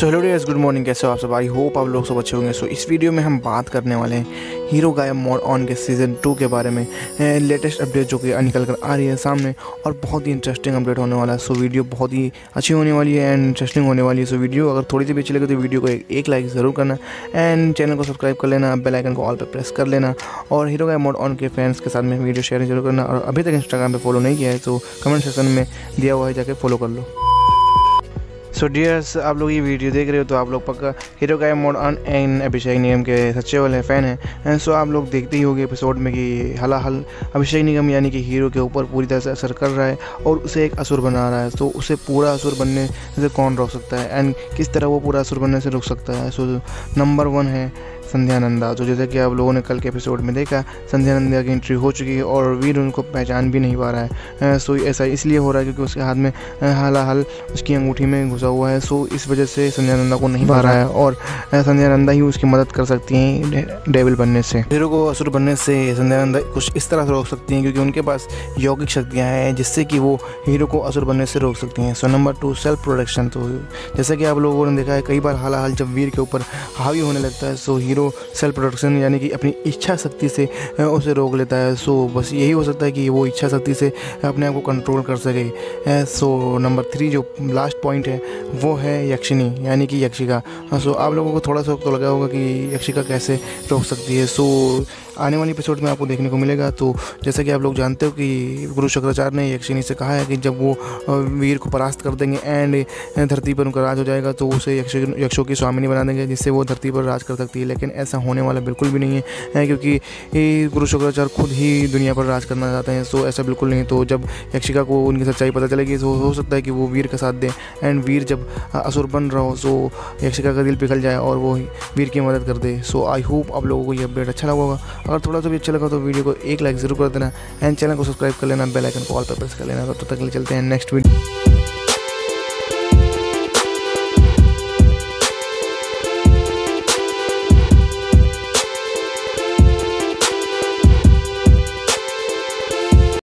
So hello days good morning कैसे हो आप सब? आई होप आप लोग सब अच्छे होंगे। सो so, इस वीडियो में हम बात करने वाले हैं हीरो गायब मोड ऑन के सीज़न टू के बारे में। लेटेस्ट अपडेट जो कि निकल कर आ रही है सामने और बहुत ही इंटरेस्टिंग अपडेट होने वाला है। सो so, वीडियो बहुत ही अच्छी होने वाली है एंड इंटरेस्टिंग होने वाली है। सो so, वीडियो अगर थोड़ी सी भी अच्छी लगे तो वीडियो को एक, एक लाइक ज़रूर करना एंड चैनल को सब्सक्राइब कर लेना बेलाइकन को ऑल पर प्रेस कर लेना और हीरो गायब मोड ऑन के फैंस के साथ में वीडियो शेयर ज़रूर करना और अभी तक इंस्टाग्राम पर फॉलो नहीं किया है तो कमेंट सेक्शन में दिया हुआ है जाके फॉलो कर लो। सो so डियर्स आप लोग ये वीडियो देख रहे हो तो आप लोग पक्का हीरो का मोड अन एन अभिषेक निगम के सच्चे वाले फ़ैन हैं। एंड सो आप लोग देखते ही होंगे एपिसोड में कि हला हल अभिषेक निगम यानी कि हीरो के ऊपर पूरी तरह से असर कर रहा है और उसे एक असुर बना रहा है। तो उसे पूरा असुर बनने से कौन रोक सकता है? एंड किस तरह वो पूरा असुर बनने से रुक सकता है? सो नंबर वन है संध्या नंदा तो जैसे कि आप लोगों ने कल के एपिसोड में देखा संध्या नंदा की एंट्री हो चुकी है और वीर उनको पहचान भी नहीं पा रहा है। सो ऐसा इसलिए हो रहा है क्योंकि उसके हाथ में हाल हाल उसकी अंगूठी में घुसा हुआ है। सो इस वजह से संध्या नंदा को नहीं पा रहा है और संध्या नंदा ही उसकी मदद कर सकती हैं डेविल बनने से। हीरो को असुर बनने से संध्या नंदा कुछ इस तरह से रोक सकती हैं क्योंकि उनके पास यौगिक शक्तियाँ हैं जिससे कि वो हीरो को असुर बनने से रोक सकती हैं। So number two self production तो जैसा कि आप लोगों ने देखा है, कई बार हाल हाल जब वीर के ऊपर हावी होने लगता है सो हीरो सेल्फ प्रोडक्शन यानी कि अपनी इच्छा शक्ति से उसे रोक लेता है। सो बस यही हो सकता है कि वो इच्छा शक्ति से अपने आप को कंट्रोल कर सके। सो नंबर थ्री जो लास्ट पॉइंट है, वो है यक्षिनी यानी कि यक्षिका। सो आप लोगों को थोड़ा सा तो लगा होगा कि यक्षिका कैसे रोक सकती है। सो आने वाली एपिसोड में आपको देखने को मिलेगा। तो जैसा कि आप लोग जानते हो कि गुरु शंकराचार्य ने यक्षिनी से कहा है कि जब वो वीर को परास्त कर देंगे एंड धरती पर उनका राज हो जाएगा तो उसे यक्ष यक्षों की स्वामिनी बना देंगे, जिससे वो धरती पर राज कर सकती है। लेकिन ऐसा होने वाला बिल्कुल भी नहीं है क्योंकि गुरु शुक्राचार्य खुद ही दुनिया पर राज करना चाहते हैं सो ऐसा बिल्कुल नहीं तो जब यक्षिका को उनकी सच्चाई पता चलेगी तो हो सकता है कि वो वीर का साथ दें। एंड वीर जब असुर बन रहा हो सो यक्षिका का दिल पिघल जाए और वो वीर की मदद कर दे। सो आई होप आप लोगों को ये अपडेट अच्छा लगा होगा। अगर थोड़ा सा भी अच्छा लगा तो वीडियो को एक लाइक ज़रूर कर देना। एंड चैनल को सब्सक्राइब कर लेना बेल आइकन को ऑल पर प्रेस कर लेना। तो तब तक चलते हैं नेक्स्ट वीडियो